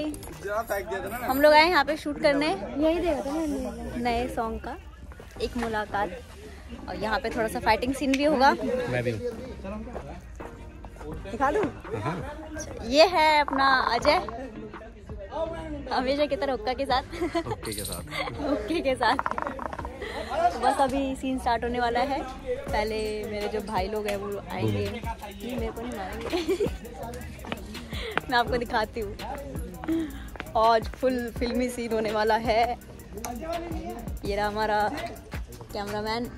हाय हम लोग आए यहाँ पे शूट करने। यही देखा था ना नए सॉन्ग का एक मुलाकात। और यहाँ पे थोड़ा सा फाइटिंग सीन भी होगा। मैं भी दिखा दूँ? ये है अपना अजय। हमेशा की तरह हुक्का के साथ। ओके के साथ। ओके के साथ। तो बस अभी सीन स्टार्ट होने वाला है। पहले मेरे जो भाई लोग हैं वो आएँगे। नहीं, मेरे को नहीं मारेंगे। मैं आपको दिखाती हूँ। आज फुल फिल्मी सीन होने वाला है। ये रहा हमारा कैमरामैन।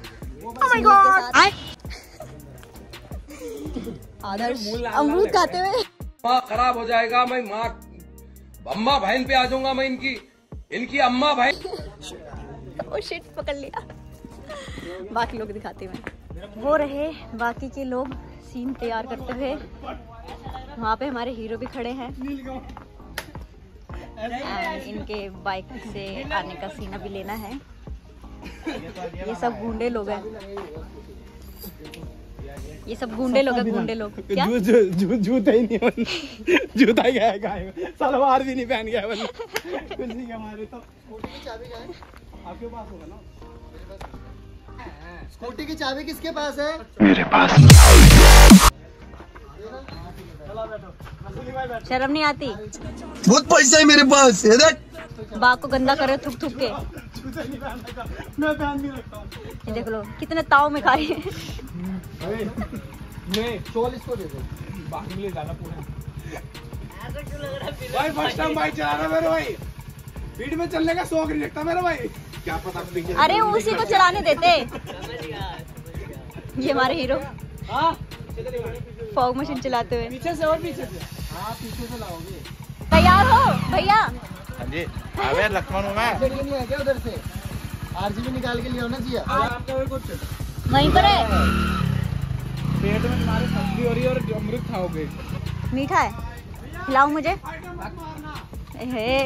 आदर्श अमरूद खाते हुए। माँ खराब हो जाएगा मैं माँ अम्मा बहन पे आ जाऊँगा मैं इनकी इनकी अम्मा बहन। ओ शिट पकड़ लिया। बाकी लोग दिखाते हुए वो रहे बाकी के लोग सीन तैयार करते हुए। वहाँ पे हमारे हीरो भी खड़े हैं। इनके बाइक से आने का सीन अभी लेना है। ये सब गुंडे लोग हैं। ये सब गुंडे लोग हैं गुंडे लोग। क्या? जूता ही नहीं जूता ही गया है गाय सलवार भी नहीं पहन गया है कुछ नहीं हमारे तो। आपके पास होगा ना? स्कूटी की चाबी किसके पास है? शर्म नहीं आती? बहुत पैसा है मेरे पास है देख। बाग को गंदा करे थुक थुक के। ये देख लो कितने ताव में खा रही है। नहीं चौल इसको दे दो बाकी मिले जाना पूरा भाई फ़र्स्ट टाइम बाइक चला रहा मेरे भाई भीड़ में चलने का शौक नहीं रखता मेरा भाई क्या पता अरे उसी को चलाने देते। ये हमारे हीरो। हाँ फॉग मशीन चलाते हुए। पीछे से और पीछे से। हाँ पीछे से लाओगे। तैयार हो भैया? हाँ जी अबे लक्ष्मण हूँ मैं। नहीं है क्या उधर से? आरजीबी निकाल के लिए होना चाहिए आपका भी कुछ। वहीं पर है। पेट में तुम्हारे सब्ज़ी हो रही है और अमृत खाओगे। मीठा है। खिलाओ मुझे। हे।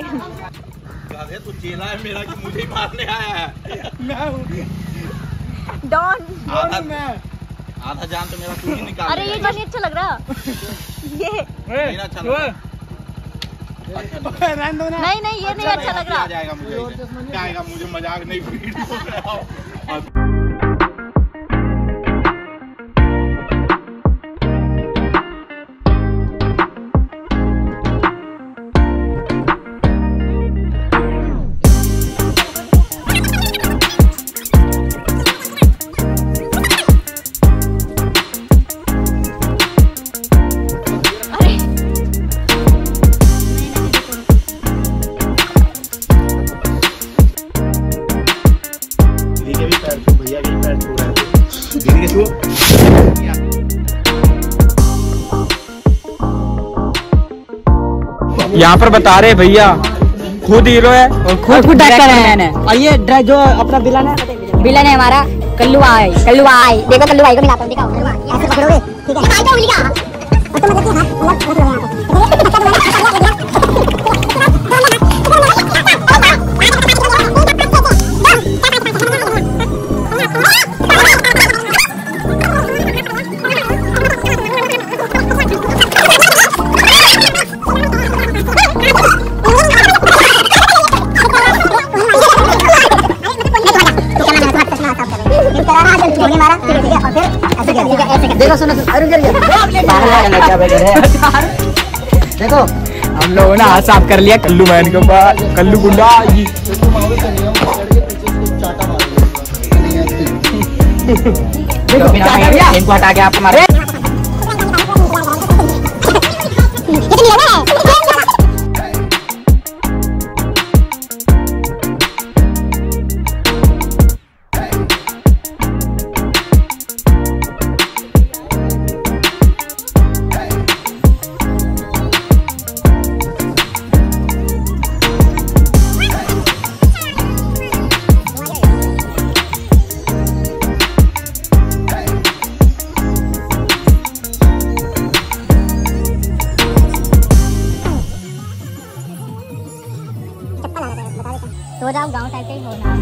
अरे तू चेला है मेरा कि मुझे मारने आया है। मैं हूँ। डॉन। आधा मैं। आधा जान तो मेरा तू ही निकाल अरे ये देगा। अच्छा लग रहा। ये। नहीं अच्छा लग रहा। नहीं नहीं ये नहीं अच्छा लग रहा। क्या आएगा? मुझे मज़ाक नहीं। यहाँ पर बता रहे भैया खुद हीरो है और खुद खुद डायरेक्टर है। और ये ड्रा- जो अपना बिलन है। बिलन है हमारा कल्लू आई कल्लू आई देखो कल्लू आई को मिलाता हूँ दिखाओ। ऐसे पकड़ोगे? ठीक है। देखो सुनो सुनो अरे देखो। हम लोगों ने हाथ साफ़ कर लिया कल्लू मैन के ऊपर कल्लू गुंडा जी देखो इनको हटा के आप हमारे तो जाओ गाँव साइड से ही होना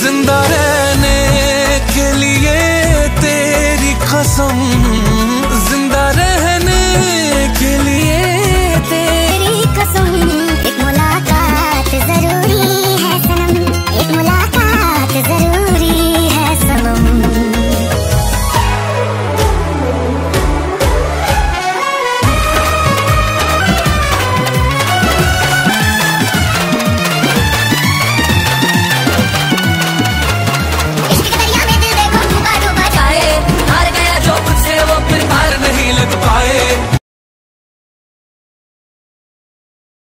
जिंदा रहने के लिए तेरी कसम जिंदा रह